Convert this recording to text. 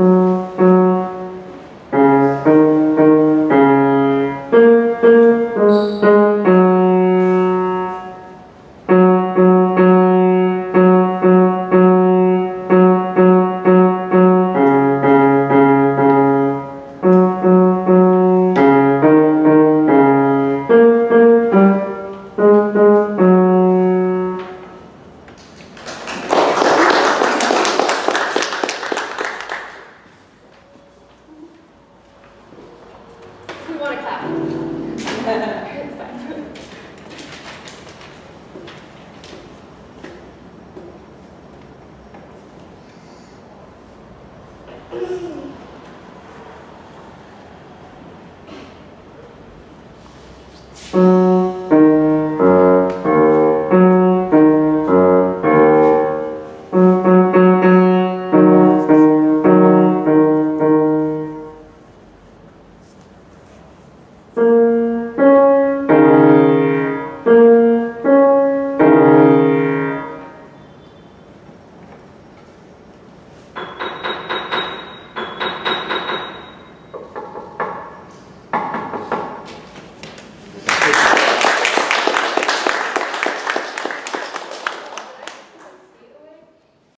We want to clap. It's fine. Thank